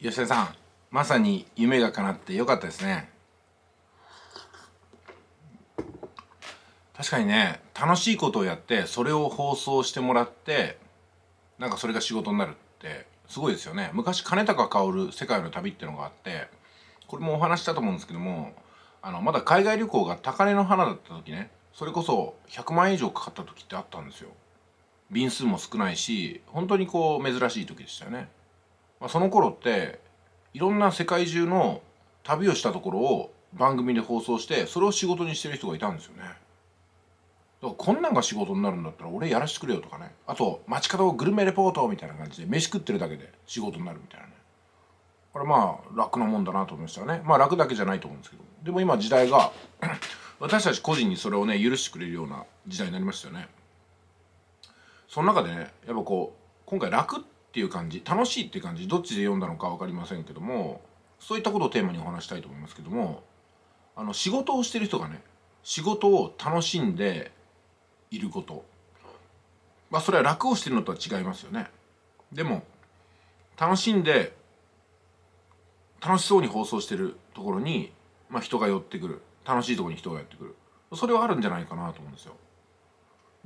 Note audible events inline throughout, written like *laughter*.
吉田さんまさに夢が叶ってよかったですね。確かにね楽しいことをやってそれを放送してもらってなんかそれが仕事になるってすごいですよね。昔金高薫世界の旅っていうのがあってこれもお話したと思うんですけどもあのまだ海外旅行が高値の花だった時ねそれこそ100万円以上かかった時ってあったんですよ。便数も少ないし本当にこう珍しい時でしたよね、まあ、その頃っていろんな世界中の旅をしたところを番組で放送してそれを仕事にしてる人がいたんですよね。だからこんなんが仕事になるんだったら俺やらせてくれよとかね。あと街角グルメレポートみたいな感じで飯食ってるだけで仕事になるみたいなね。これまあ楽なもんだなと思いましたね。まあ楽だけじゃないと思うんですけど。でも今時代が *clears throat* 私たち個人にそれをね許してくれるような時代になりましたよね。その中でねやっぱこう今回楽ってていう感じ楽しいっていう感じどっちで読んだのか分かりませんけどもそういったことをテーマにお話したいと思いますけどもあの仕事をしてる人がね仕事を楽しんでいること。まあそれは楽をしてるのとは違いますよね。でも楽しんで楽しそうに放送してるところに、まあ、人が寄ってくる。楽しいところに人が寄ってくる。それはあるんじゃないかなと思うんですよ。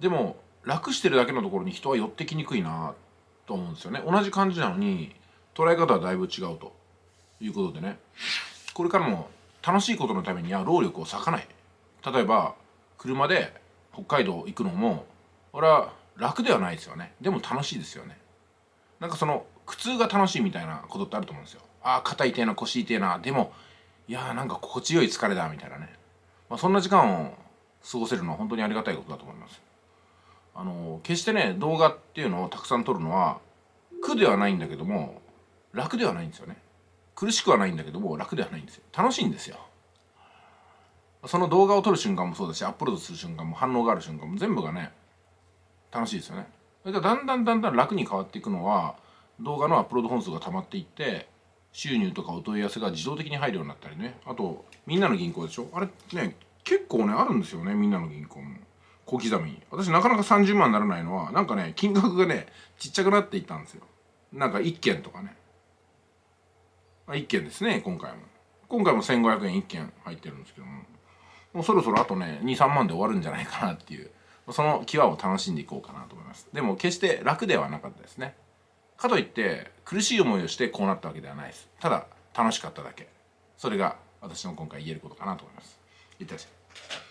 でも楽してるだけのところに人は寄ってきにくいなと思うんですよね。同じ感じなのに捉え方はだいぶ違うと。いうことでね。これからも楽しいことのためには労力を割かない。例えば車で北海道行くのも俺は楽ではないですよね。でも楽しいですよね。なんかその苦痛が楽しいみたいなことってあると思うんですよ。ああ肩痛いな腰痛いな。でもいやーなんか心地よい疲れだみたいなね、まあ、そんな時間を過ごせるのは本当にありがたいことだと思います。あの決してね動画っていうのをたくさん撮るのは苦ではないんだけども楽ではないんですよね。苦しくはないんだけども楽ではないんですよ。楽しいんですよ。その動画を撮る瞬間もそうだしアップロードする瞬間も反応がある瞬間も全部がね楽しいですよね。それからだんだんだんだん楽に変わっていくのは動画のアップロード本数が溜まっていって収入とかお問い合わせが自動的に入るようになったりね。あとみんなの銀行でしょ？あれね結構ねあるんですよねみんなの銀行も。小刻み。に私なかなか30万にならないのはなんかね金額がねちっちゃくなっていったんですよ。なんか1件とかね。1件ですね今回も。今回も1500円1件入ってるんですけども。もうそろそろあとね23万で終わるんじゃないかなっていう。その際を楽しんでいこうかなと思います。でも決して楽ではなかったですね。かといって苦しい思いをしてこうなったわけではないです。ただ楽しかっただけ。それが私の今回言えることかなと思います。いってらっしゃい。